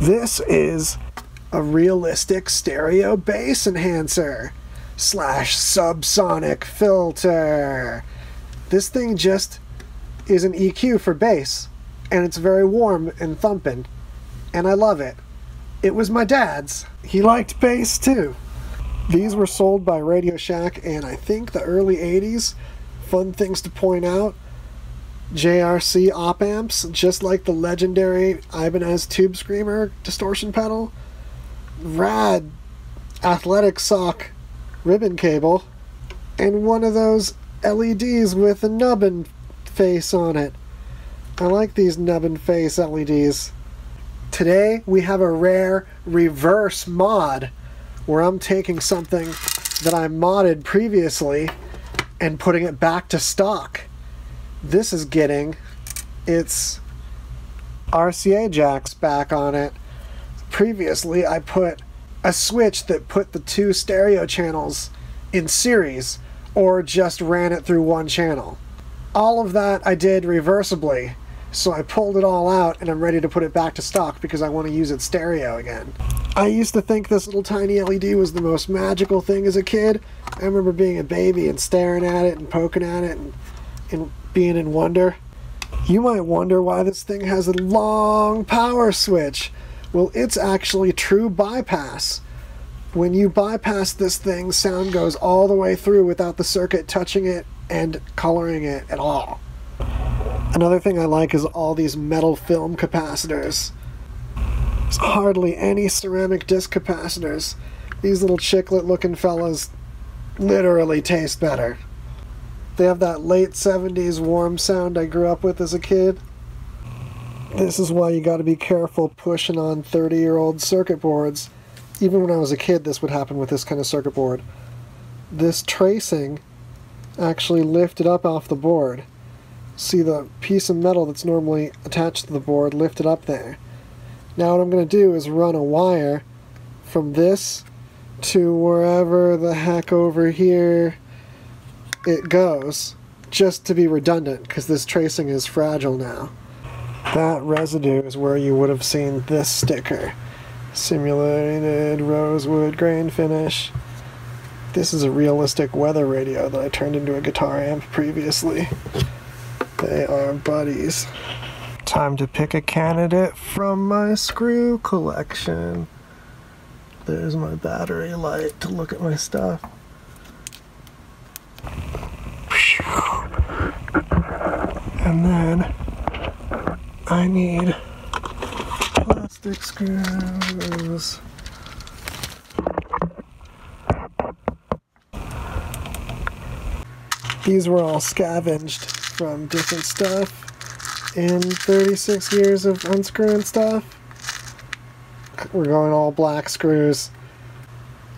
This is a realistic stereo bass enhancer slash subsonic filter. This thing just is an EQ for bass, and it's very warm and thumping, and I love it. It was my dad's. He liked bass too. These were sold by Radio Shack in I think the early 80s. Fun things to point out JRC op amps, just like the legendary Ibanez Tube Screamer distortion pedal. Rad athletic sock ribbon cable, and one of those LEDs with a nubbin face on it. I like these nubbin face LEDs. Today we have a rare reverse mod where I'm taking something that I modded previously and putting it back to stock. This is getting its RCA jacks back on it. Previously I put a switch that put the two stereo channels in series or just ran it through one channel. All of that I did reversibly, so I pulled it all out and I'm ready to put it back to stock because I want to use it stereo again. I used to think this little tiny LED was the most magical thing as a kid. I remember being a baby and staring at it and poking at it and, and being in wonder. You might wonder why this thing has a long power switch. Well, it's actually true bypass. When you bypass this thing, sound goes all the way through without the circuit touching it and coloring it at all. Another thing I like is all these metal film capacitors. There's hardly any ceramic disc capacitors. These little chiclet looking fellas literally taste better. They have that late 70s warm sound I grew up with as a kid. This is why you gotta be careful pushing on 30 year old circuit boards. Even when I was a kid, this would happen with this kind of circuit board. This tracing actually lifted up off the board. See the piece of metal that's normally attached to the board lifted up there. Now what I'm going to do is run a wire from this to wherever the heck over here it goes, just to be redundant, because this tracing is fragile now. That residue is where you would have seen this sticker. Simulated rosewood grain finish. This is a realistic weather radio that I turned into a guitar amp previously. They are buddies. Time to pick a candidate from my screw collection. There's my battery light to look at my stuff. And then I need plastic screws. These were all scavenged from different stuff in 36 years of unscrewing stuff. We're going all black screws.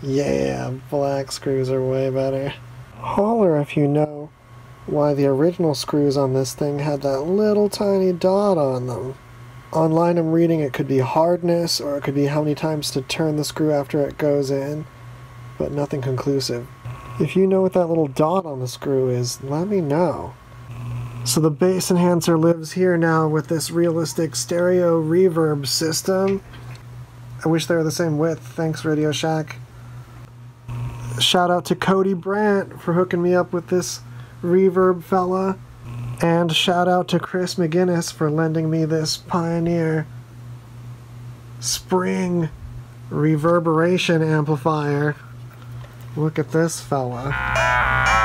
Yeah, black screws are way better. Holler if you know why the original screws on this thing had that little tiny dot on them. Online I'm reading it could be hardness or it could be how many times to turn the screw after it goes in, but nothing conclusive. If you know what that little dot on the screw is, let me know. So the bass enhancer lives here now with this realistic stereo reverb system. I wish they were the same width. Thanks, Radio Shack. Shout out to Cody Brandt for hooking me up with this reverb fella. And shout out to Chris McGinnis for lending me this Pioneer Spring reverberation amplifier. Look at this fella.